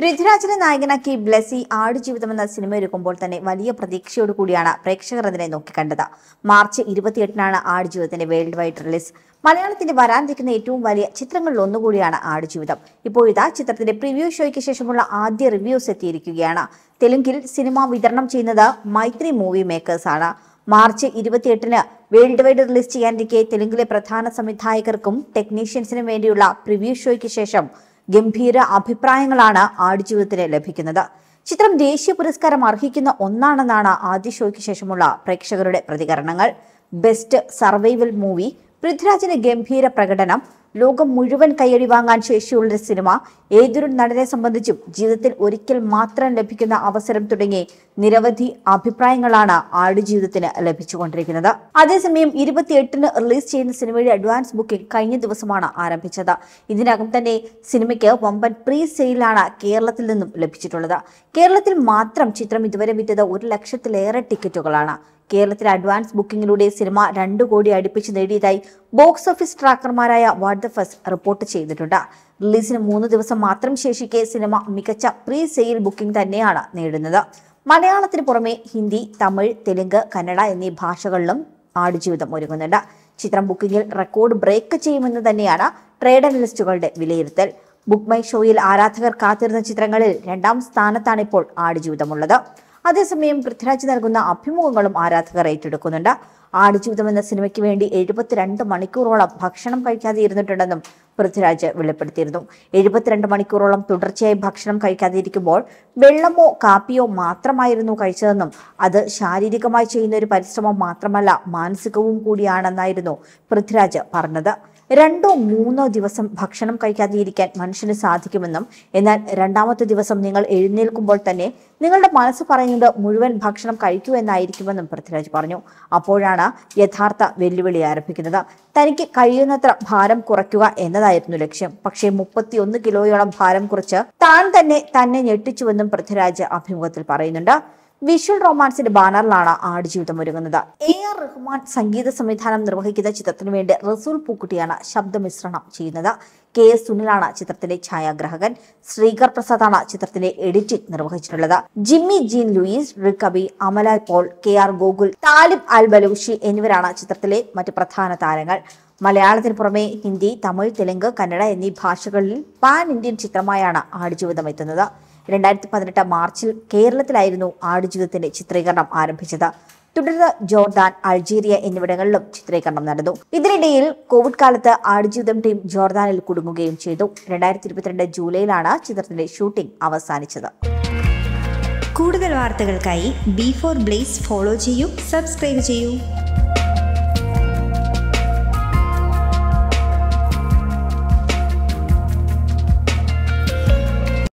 പൃഥ്വിരാജിനെ നായകനാക്കി ബ്ലെസി ആടുജീവിതം എന്ന സിനിമ ഒരുക്കുമ്പോൾ തന്നെ വലിയ പ്രതീക്ഷയോട് കൂടിയാണ് പ്രേക്ഷകർ അതിനെ നോക്കിക്കണ്ടത് മാർച്ച് ഇരുപത്തിയെട്ടിനാണ് ആടുജീവിതത്തിന്റെ വേൾഡ് വൈഡ് റിലീസ്. മലയാളത്തിന്റെ വരാനിരിക്കുന്ന ഏറ്റവും വലിയ ചിത്രങ്ങളിൽ ഒന്നുകൂടിയാണ് ആടുജീവിതം ഇപ്പോൾ ഇതാ ചിത്രത്തിന്റെ പ്രിവ്യൂ ഷോയ്ക്ക് ശേഷമുള്ള ആദ്യ റിവ്യൂസ് എത്തിയിരിക്കുകയാണ്. തെലുങ്കിൽ സിനിമ വിതരണം ചെയ്യുന്നത് മൈത്രി മൂവി മേക്കേഴ്സ് ആണ്. മാർച്ച് ഇരുപത്തിയെട്ടിന് വേൾഡ് വൈഡ് റിലീസ് ചെയ്യാനിരിക്കെ തെലുങ്കിലെ പ്രധാന സംവിധായകർക്കും ടെക്നീഷ്യൻസിനും വേണ്ടിയുള്ള പ്രിവ്യൂ ഷോയ്ക്ക് ശേഷം ഗംഭീര അഭിപ്രായങ്ങളാണ് ആടുജീവിതത്തിന് ലഭിക്കുന്നത്. ചിത്രം ദേശീയ പുരസ്കാരം അർഹിക്കുന്ന ഒന്നാണെന്നാണ് ആദ്യ ഷോയ്ക്ക് ശേഷമുള്ള പ്രേക്ഷകരുടെ പ്രതികരണങ്ങൾ. ബെസ്റ്റ് സർവൈവൽ മൂവി പൃഥ്വിരാജിന്റെ ഗംഭീര പ്രകടനം ലോകം മുഴുവൻ കൈയടി വാങ്ങാൻ ശേഷിയുള്ള സിനിമ ഏതൊരു നടനെ സംബന്ധിച്ചും ജീവിതത്തിൽ ഒരിക്കൽ മാത്രം ലഭിക്കുന്ന അവസരം തുടങ്ങി നിരവധി അഭിപ്രായങ്ങളാണ് ആടുജീവിതത്തിന് ലഭിച്ചുകൊണ്ടിരിക്കുന്നത്. അതേസമയം ഇരുപത്തിയെട്ടിന് റിലീസ് ചെയ്യുന്ന സിനിമയുടെ അഡ്വാൻസ് ബുക്കിംഗ് കഴിഞ്ഞ ദിവസമാണ് ആരംഭിച്ചത്. ഇതിനകം തന്നെ സിനിമയ്ക്ക് വമ്പൻ പ്രീ സെയിലാണ് കേരളത്തിൽ നിന്നും ലഭിച്ചിട്ടുള്ളത്. കേരളത്തിൽ മാത്രം ചിത്രം ഇതുവരെ വിറ്റത് ഒരു ലക്ഷത്തിലേറെ ടിക്കറ്റുകളാണ്. കേരളത്തിലെ അഡ്വാൻസ് ബുക്കിംഗിലൂടെ സിനിമ രണ്ടു കോടി അടുപ്പിച്ച് നേടിയതായി ബോക്സ് ഓഫീസ് ട്രാക്കർമാരായ വാട്ട് ദ ഫസ്റ്റ് റിപ്പോർട്ട് ചെയ്തിട്ടുണ്ട്. റിലീസിന് മൂന്ന് ദിവസം മാത്രം ശേഷിക്കെ സിനിമ മികച്ച പ്രീ സെയിൽ ബുക്കിംഗ് തന്നെയാണ് നേടുന്നത്. മലയാളത്തിന് പുറമെ ഹിന്ദി തമിഴ് തെലുങ്ക് കന്നഡ എന്നീ ഭാഷകളിലും ആടുജീവിതം ഒരുങ്ങുന്നുണ്ട്. ചിത്രം ബുക്കിംഗിൽ റെക്കോർഡ് ബ്രേക്ക് ചെയ്യുമെന്ന് തന്നെയാണ് ട്രേഡ് അനലിസ്റ്റുകളുടെ വിലയിരുത്തൽ. ബുക്ക് മൈ ഷോയിൽ ആരാധകർ കാത്തിരുന്ന ചിത്രങ്ങളിൽ രണ്ടാം സ്ഥാനത്താണ് ഇപ്പോൾ ആടുജീവിതമുള്ളത്. അതേസമയം പൃഥ്വിരാജ് നൽകുന്ന അഭിമുഖങ്ങളും ആരാധകർ ഏറ്റെടുക്കുന്നുണ്ട്. ആടുജീവിതം എന്ന സിനിമയ്ക്ക് വേണ്ടി എഴുപത്തിരണ്ട് മണിക്കൂറോളം ഭക്ഷണം കഴിക്കാതെ ഇരുന്നിട്ടുണ്ടെന്നും പൃഥ്വിരാജ് വെളിപ്പെടുത്തിയിരുന്നു. എഴുപത്തിരണ്ട് മണിക്കൂറോളം തുടർച്ചയായി ഭക്ഷണം കഴിക്കാതെ ഇരിക്കുമ്പോൾ വെള്ളമോ കാപ്പിയോ മാത്രമായിരുന്നു കഴിച്ചതെന്നും അത് ശാരീരികമായി ചെയ്യുന്ന ഒരു പരിശ്രമം മാത്രമല്ല മാനസികവും കൂടിയാണെന്നായിരുന്നു പൃഥ്വിരാജ് പറഞ്ഞത്. രണ്ടോ മൂന്നോ ദിവസം ഭക്ഷണം കഴിക്കാതെ ഇരിക്കാൻ മനുഷ്യന് സാധിക്കുമെന്നും എന്നാൽ രണ്ടാമത്തെ ദിവസം നിങ്ങൾ എഴുന്നേൽക്കുമ്പോൾ തന്നെ നിങ്ങളുടെ മനസ്സ് പറയുന്നത് മുഴുവൻ ഭക്ഷണം കഴിക്കൂ എന്നായിരിക്കുമെന്നും പൃഥ്വിരാജ് പറഞ്ഞു. അപ്പോഴാണ് യഥാർത്ഥ വെല്ലുവിളി ആരംഭിക്കുന്നത്. തനിക്ക് കഴിയുന്നത്ര ഭാരം കുറയ്ക്കുക എന്നതായിരുന്നു ലക്ഷ്യം. പക്ഷേ മുപ്പത്തിയൊന്ന് കിലോയോളം ഭാരം കുറച്ച് താൻ തന്നെ തന്നെ ഞെട്ടിച്ചുവെന്നും പൃഥ്വിരാജ് അഭിമുഖത്തിൽ പറയുന്നുണ്ട്. വിഷ്വൽ റൊമാൻസിന്റെ ബാനറിലാണ് ആടുജീവിതം ഒരുങ്ങുന്നത്. എ ആർ റഹ്മാൻ സംഗീത സംവിധാനം നിർവഹിക്കുന്ന ചിത്രത്തിനു വേണ്ടി റസൂൽ പൂക്കുട്ടിയാണ് ശബ്ദമിശ്രണം ചെയ്യുന്നത്. കെ എസ് സുനിലാണ് ചിത്രത്തിലെ ഛായാഗ്രാഹകൻ. ശ്രീകർ പ്രസാദാണ് ചിത്രത്തിന്റെ editing നിർവഹിച്ചിട്ടുള്ളത്. Jimmy Jean Louis Rik Aby Amala Paul K R Gokul Talib Al Balushi എന്നിവരാണ് ചിത്രത്തിലെ മറ്റ് പ്രധാന താരങ്ങൾ. മലയാളത്തിന് പുറമെ ഹിന്ദി തമിഴ് തെലുങ്ക് കന്നഡ എന്നീ ഭാഷകളിൽ പാൻ ഇന്ത്യൻ ചിത്രമായാണ് ആടുജീവിതം എത്തുന്നത്. രണ്ടായിരത്തി പതിനെട്ട് മാർച്ചിൽ കേരളത്തിലായിരുന്നു ആടുജീവിതത്തിന്റെ ചിത്രീകരണം ആരംഭിച്ചത്. തുടർന്ന് ജോർദാൻ അൾജീരിയ എന്നിവിടങ്ങളിലും ചിത്രീകരണം നടന്നു. ഇതിനിടയിൽ കോവിഡ് കാലത്ത് ആടുജീവിതം ടീം ജോർദാനിൽ കുടുങ്ങുകയും ചെയ്തു. രണ്ടായിരത്തി ഇരുപത്തിരണ്ട് ജൂലൈയിലാണ് ചിത്രത്തിന്റെ ഷൂട്ടിംഗ് അവസാനിച്ചത്. കൂടുതൽ വാർത്തകൾക്കായി ബി ഫോർ ബ്ലേസ് ഫോളോ ചെയ്യൂ സബ്സ്ക്രൈബ് ചെയ്യൂ.